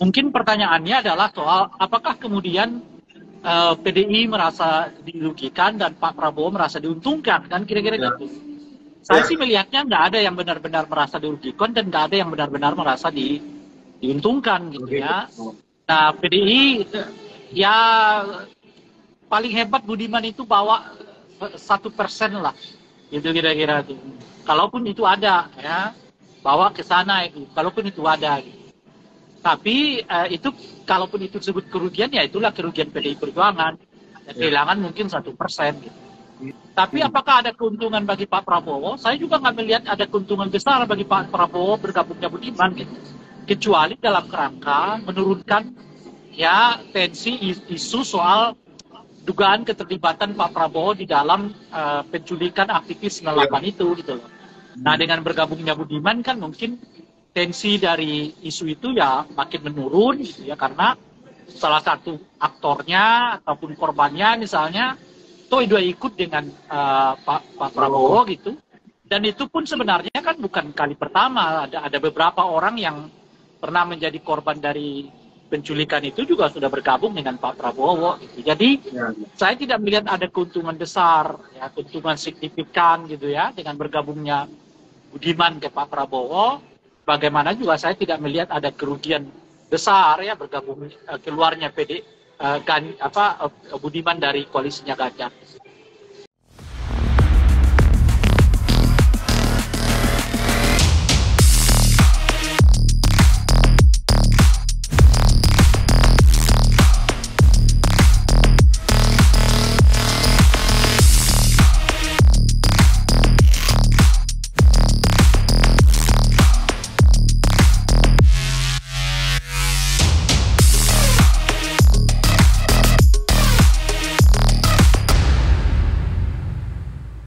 Mungkin pertanyaannya adalah soal apakah kemudian uh, PDI merasa dirugikan dan Pak Prabowo merasa diuntungkan kan kira-kira Ya. gitu. Saya Ya. sih melihatnya nggak ada yang benar-benar merasa dirugikan dan nggak ada yang benar-benar merasa di, diuntungkan gitu ya. Nah PDI ya paling hebat Budiman itu bawa eh, satu persen lah gitu kira-kira tuh. Kalaupun itu ada ya bawa ke sana itu. Kalaupun itu ada. Gitu. Tapi eh, itu kalaupun itu disebut kerugian ya itulah kerugian PDI Perjuangan. Ya, kehilangan mungkin satu persen gitu. Tapi apakah ada keuntungan bagi Pak Prabowo? Saya juga nggak melihat ada keuntungan besar bagi Pak Prabowo bergabungnya Budiman gitu. Kecuali dalam kerangka menurunkan ya tensi is- isu soal dugaan keterlibatan Pak Prabowo di dalam eh, penculikan aktivis 98 itu gitu loh. Nah dengan bergabungnya Budiman kan mungkin tensi dari isu itu ya makin menurun gitu ya karena salah satu aktornya ataupun korbannya misalnya toh dia ikut dengan eh, Pak Pak Prabowo gitu dan itu pun sebenarnya kan bukan kali pertama ada ada beberapa orang yang pernah menjadi korban dari penculikan itu juga sudah bergabung dengan Pak Prabowo gitu. Jadi Ya. saya tidak melihat ada keuntungan besar, ya keuntungan signifikan gitu ya dengan bergabungnya Budiman ke Pak Prabowo. Bagaimana juga saya tidak melihat ada kerugian besar ya bergabung eh, keluarnya PD eh, Gan- apa eh, Budiman dari koalisinya Ganjar.